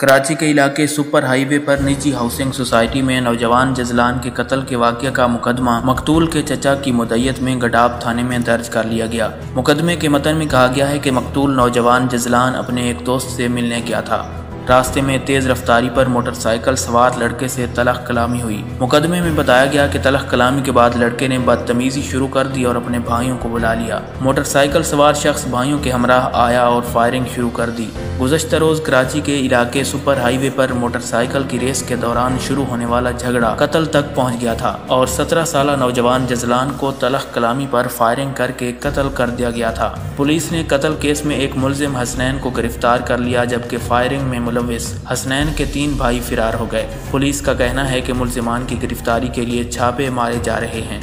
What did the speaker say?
कराची के इलाके super highway पर निजी हाउसिंग सोसाइटी में नौजवान जजलान के कत्ल के वाक़े का मुकदमा मकतूल के चचा की मुदैयत में गडाब थाने में दर्ज कर लिया गया। मुकदमे के मतन में कहा गया है कि मकतूल नौजवान जजलान अपने एक दोस्त से मिलने गया था। रास्ते में तेज रफ्तारी पर मोटरसाइकिल सवार लड़के से तलख कलामी हुई। मुकदमे में बताया गया कि तलख कलामी के बाद लड़के ने बदतमीजी शुरू कर दी और अपने भाइयों को बुला लिया। मोटरसाइकिल सवार शख्स भाइयों के हमराह आया और फायरिंग शुरू कर दी। गुजशत रोज कराची के इलाके सुपर हाईवे पर मोटरसाइकिल की रेस के दौरान शुरू होने वाला झगड़ा कत्ल तक पहुँच गया था और सत्रह साल नौजवान जजलान को तलख कलामी पर फायरिंग करके कत्ल कर दिया गया था। पुलिस ने कत्ल केस में एक मुलजिम हसनैन को गिरफ़्तार कर लिया, जबकि फायरिंग में मुलविस हसनैन के तीन भाई फिरार हो गए। पुलिस का कहना है कि मुलजमान की गिरफ्तारी के लिए छापे मारे जा रहे हैं।